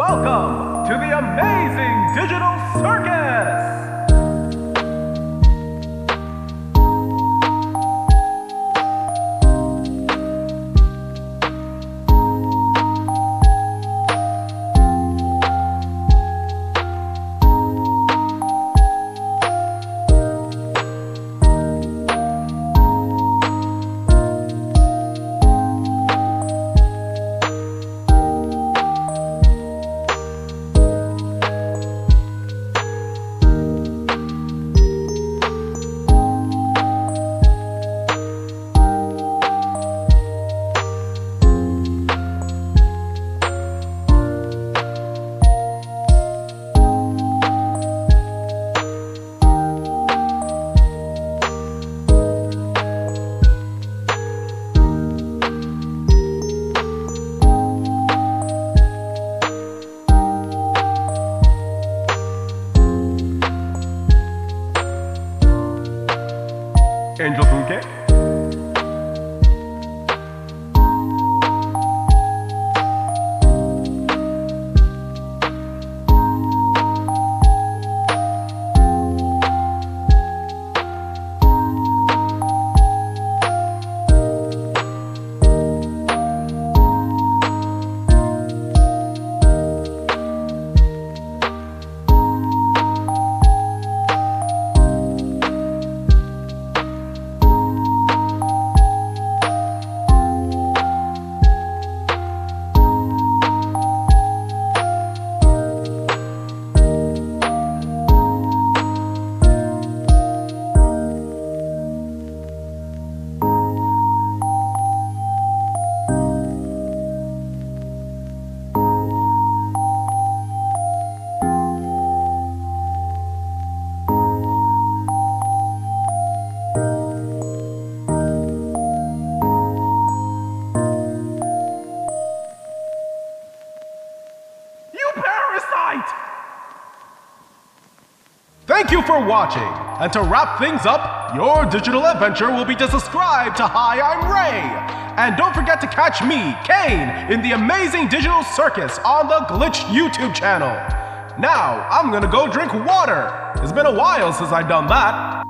Welcome to the amazing Digital Circus! Angel com o quê? Parasite! Thank you for watching. And to wrap things up, your digital adventure will be to subscribe to Hi, I'm Ray. And don't forget to catch me, Caine, in the amazing digital circus on the Glitch YouTube channel. Now, I'm gonna go drink water. It's been a while since I've done that.